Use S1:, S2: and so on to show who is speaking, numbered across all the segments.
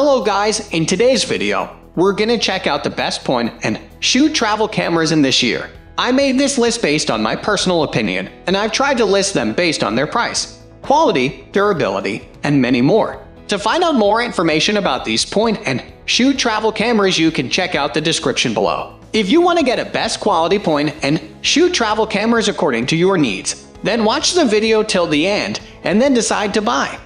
S1: Hello guys, in today's video, we're gonna check out the best point and shoot travel cameras in this year. I made this list based on my personal opinion, and I've tried to list them based on their price, quality, durability, and many more. To find out more information about these point and shoot travel cameras, you can check out the description below. If you want to get a best quality point and shoot travel cameras according to your needs, then watch the video till the end and then decide to buy.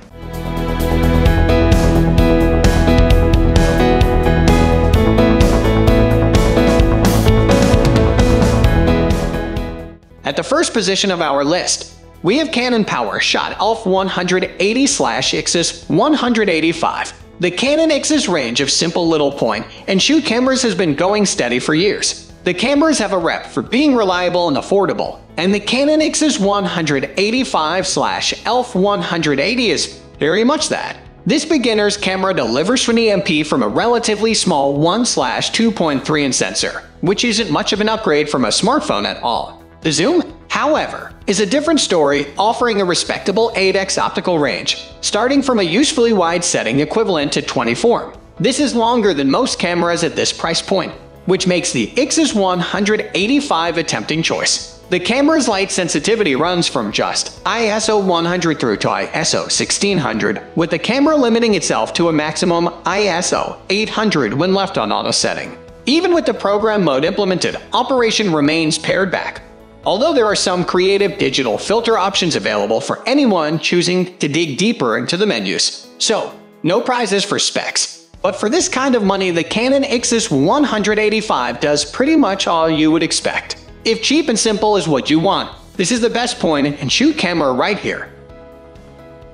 S1: At the first position of our list, we have Canon PowerShot ELPH 180/Ixus 185. The Canon Ixus range of simple little point and shoot cameras has been going steady for years. The cameras have a rep for being reliable and affordable, and the Canon Ixus 185/ELPH 180 is very much that. This beginner's camera delivers 20 MP from a relatively small 1/2.3 inch sensor, which isn't much of an upgrade from a smartphone at all. The zoom, however, is a different story, offering a respectable 8x optical range, starting from a usefully wide setting equivalent to 24. This is longer than most cameras at this price point, which makes the Ixus 185 a tempting choice. The camera's light sensitivity runs from just ISO 100 through to ISO 1600, with the camera limiting itself to a maximum ISO 800 when left on auto setting. Even with the program mode implemented, operation remains pared back, Although there are some creative digital filter options available for anyone choosing to dig deeper into the menus. So, no prizes for specs. But for this kind of money, the Canon Ixus 185 does pretty much all you would expect. If cheap and simple is what you want, this is the best point and shoot camera right here.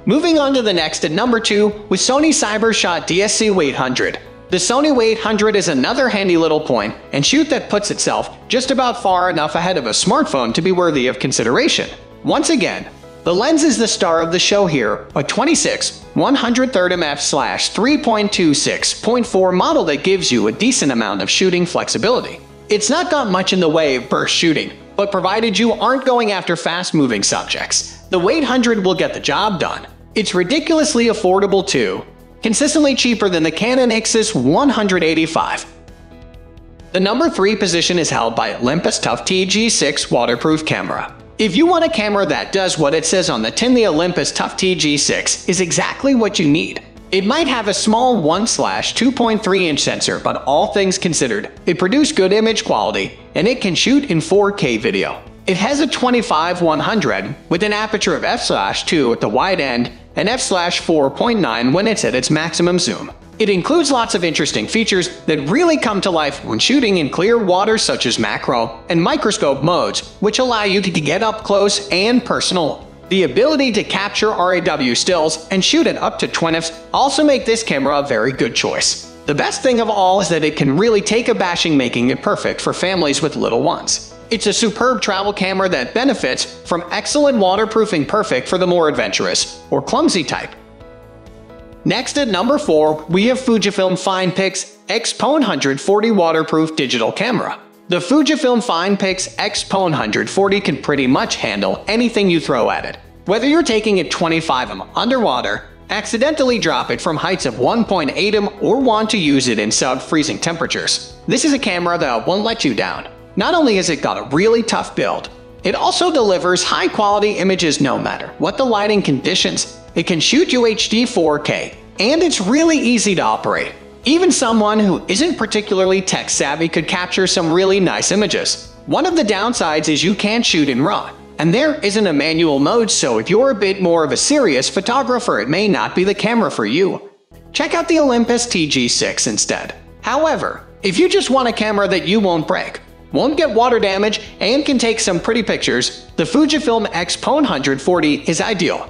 S1: Moving on to the next at number 2 with Sony CyberShot DSC-800. The Sony W800 is another handy little point and shoot that puts itself just about far enough ahead of a smartphone to be worthy of consideration. Once again, the lens is the star of the show here, a 26 103rd mm 3.26.4 model that gives you a decent amount of shooting flexibility. It's not got much in the way of burst shooting, but provided you aren't going after fast-moving subjects, the W800 will get the job done. It's ridiculously affordable too, consistently cheaper than the Canon Ixus 185. The number 3 position is held by Olympus Tough TG6 waterproof camera. If you want a camera that does what it says on the tin, the Olympus Tough TG6 is exactly what you need. It might have a small 1/2.3 inch sensor, but all things considered, it produces good image quality and it can shoot in 4K video. It has a 25-100 with an aperture of f/2 at the wide end and f/4.9 when it's at its maximum zoom. It includes lots of interesting features that really come to life when shooting in clear water such as macro and microscope modes, which allow you to get up close and personal. The ability to capture RAW stills and shoot at up to 20 also make this camera a very good choice. The best thing of all is that it can really take a bashing making it perfect for families with little ones. It's a superb travel camera that benefits from excellent waterproofing perfect for the more adventurous or clumsy type. Next at number 4, we have Fujifilm FinePix XP140 waterproof digital camera. The Fujifilm FinePix XP140 can pretty much handle anything you throw at it. Whether you're taking it 25 m underwater, accidentally drop it from heights of 1.8 m or want to use it in sub-freezing temperatures, this is a camera that won't let you down. Not only has it got a really tough build, it also delivers high quality images no matter what the lighting conditions. It can shoot UHD 4K, and it's really easy to operate. Even someone who isn't particularly tech savvy could capture some really nice images. One of the downsides is you can't shoot in RAW, and there isn't a manual mode so if you're a bit more of a serious photographer it may not be the camera for you. Check out the Olympus TG6 instead. However, if you just want a camera that you won't break, won't get water damage, and can take some pretty pictures, the Fujifilm XP140 is ideal.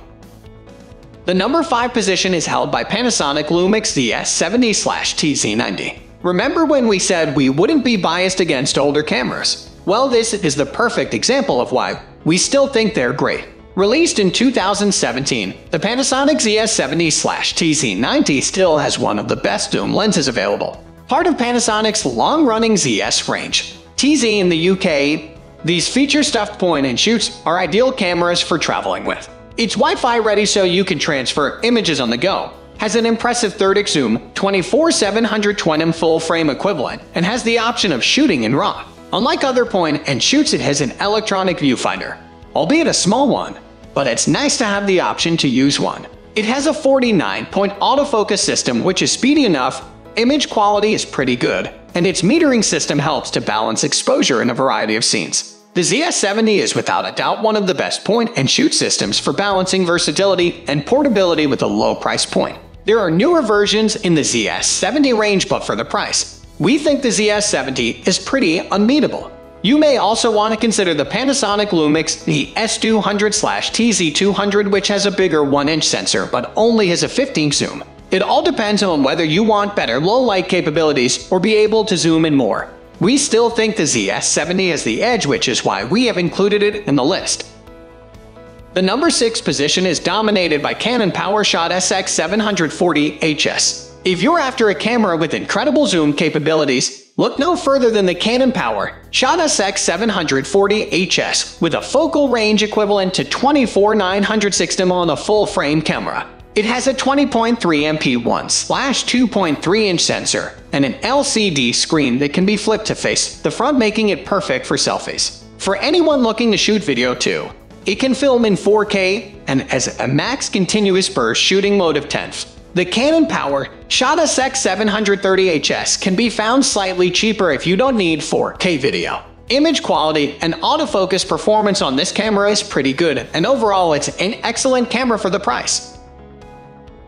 S1: The number 5 position is held by Panasonic Lumix ZS70-TZ90. Remember when we said we wouldn't be biased against older cameras? Well, this is the perfect example of why we still think they're great. Released in 2017, the Panasonic ZS70-TZ90 still has one of the best zoom lenses available, part of Panasonic's long-running ZS range. TZ in the UK, these feature stuffed point and shoots are ideal cameras for traveling with. It's Wi-Fi ready so you can transfer images on the go. has an impressive 30x zoom, 24-720 full frame equivalent, and has the option of shooting in RAW. Unlike other point and shoots, it has an electronic viewfinder, albeit a small one, but it's nice to have the option to use one. It has a 49-point autofocus system which is speedy enough, image quality is pretty good, and its metering system helps to balance exposure in a variety of scenes. The ZS70 is without a doubt one of the best point and shoot systems for balancing versatility and portability with a low price point. There are newer versions in the ZS70 range but for the price. We think the ZS70 is pretty unbeatable. You may also want to consider the Panasonic Lumix ZS200-TZ200 which has a bigger 1-inch sensor but only has a 15 zoom. It all depends on whether you want better low-light capabilities or be able to zoom in more. We still think the ZS70 has the edge which is why we have included it in the list. The number 6 position is dominated by Canon PowerShot SX740HS. If you're after a camera with incredible zoom capabilities, look no further than the Canon PowerShot SX740HS with a focal range equivalent to 24-960 on a full-frame camera. It has a 20.3 MP 1/2.3 inch sensor and an LCD screen that can be flipped to face the front making it perfect for selfies. For anyone looking to shoot video too, it can film in 4K and has a max continuous burst shooting mode of 10th. The Canon Power Shot SX730HS can be found slightly cheaper if you don't need 4K video. Image quality and autofocus performance on this camera is pretty good, and overall it's an excellent camera for the price.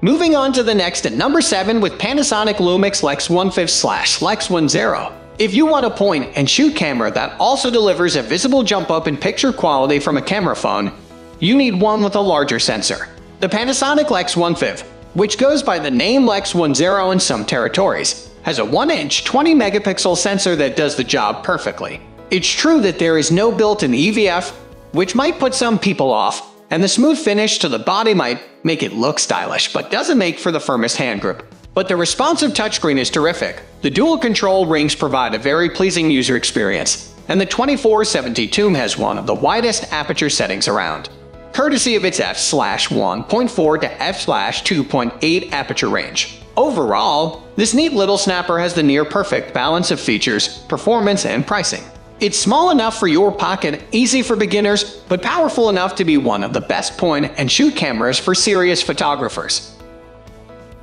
S1: Moving on to the next at number 7 with Panasonic Lumix LX15 slash LX10. If you want a point and shoot camera that also delivers a visible jump up in picture quality from a camera phone, you need one with a larger sensor. The Panasonic LX15, which goes by the name LX10 in some territories, has a 1-inch 20 megapixel sensor that does the job perfectly. It's true that there is no built-in EVF, which might put some people off, and the smooth finish to the body might make it look stylish, but doesn't make for the firmest hand grip. But the responsive touchscreen is terrific. The dual control rings provide a very pleasing user experience, and the 24-70 Zoom has one of the widest aperture settings around, courtesy of its f/1.4 to f/2.8 aperture range. Overall, this neat little snapper has the near-perfect balance of features, performance, and pricing. It's small enough for your pocket, easy for beginners, but powerful enough to be one of the best point and shoot cameras for serious photographers.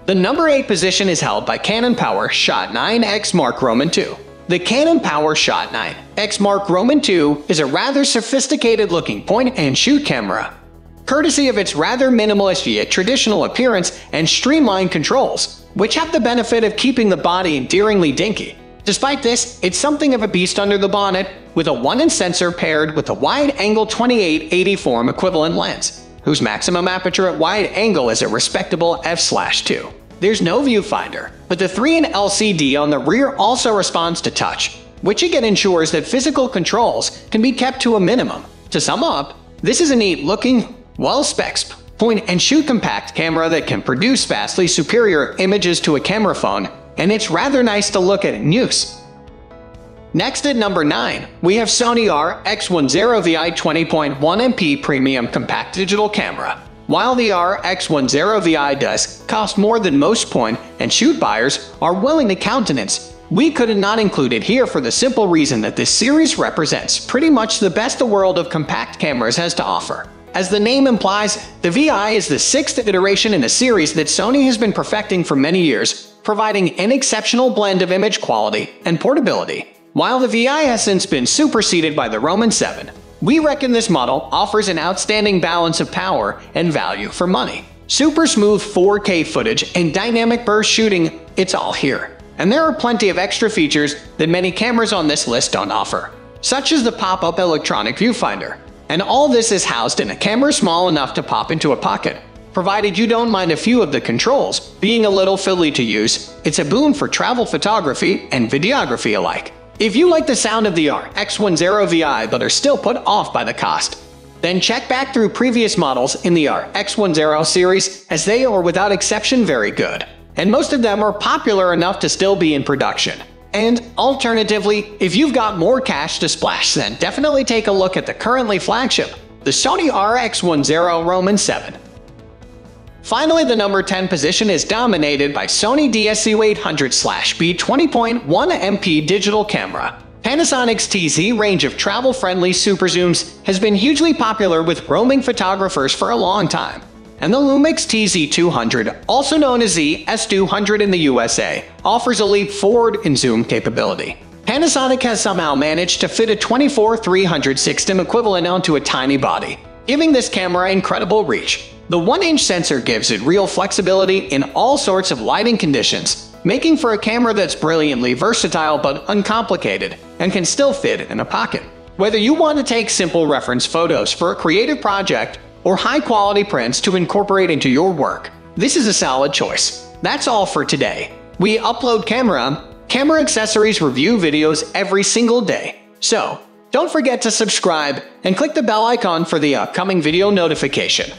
S1: The number 8 position is held by Canon PowerShot 9X Mark Roman II. The Canon PowerShot 9 X Mark Roman II is a rather sophisticated looking point and shoot camera. Courtesy of its rather minimalist yet traditional appearance and streamlined controls, which have the benefit of keeping the body endearingly dinky. Despite this, it's something of a beast under the bonnet, with a 1-inch sensor paired with a wide-angle 28-80 form equivalent lens, whose maximum aperture at wide angle is a respectable f/2. There's no viewfinder, but the 3-in LCD on the rear also responds to touch, which again ensures that physical controls can be kept to a minimum. To sum up, this is a neat-looking, well-spec'd point-and-shoot compact camera that can produce vastly superior images to a camera phone and it's rather nice to look at use. Next at number 9, we have Sony RX10VI 20.1MP Premium Compact Digital Camera. While the RX10VI does cost more than most point and shoot buyers are willing to countenance, we could not include it here for the simple reason that this series represents pretty much the best the world of compact cameras has to offer. As the name implies, the VI is the sixth iteration in a series that Sony has been perfecting for many years, providing an exceptional blend of image quality and portability. While the VI has since been superseded by the Roman 7, we reckon this model offers an outstanding balance of power and value for money. Super smooth 4K footage and dynamic burst shooting, it's all here. And there are plenty of extra features that many cameras on this list don't offer, such as the pop-up electronic viewfinder. And all this is housed in a camera small enough to pop into a pocket, Provided you don't mind a few of the controls being a little fiddly to use, it's a boon for travel photography and videography alike. If you like the sound of the RX10VI but are still put off by the cost, then check back through previous models in the RX10 series as they are without exception very good, and most of them are popular enough to still be in production. And alternatively, if you've got more cash to splash then definitely take a look at the currently flagship, the Sony RX10 Roman 7. Finally, the number 10 position is dominated by Sony DSU-800-B 20.1MP digital camera. Panasonic's TZ range of travel-friendly super zooms has been hugely popular with roaming photographers for a long time. And the Lumix TZ200, also known as the S200 in the USA, offers a leap forward in zoom capability. Panasonic has somehow managed to fit a 24-300 system equivalent onto a tiny body, giving this camera incredible reach. The 1-inch sensor gives it real flexibility in all sorts of lighting conditions, making for a camera that's brilliantly versatile but uncomplicated, and can still fit in a pocket. Whether you want to take simple reference photos for a creative project or high-quality prints to incorporate into your work, this is a solid choice. That's all for today. We upload camera, camera accessories review videos every single day. So, don't forget to subscribe and click the bell icon for the upcoming video notification.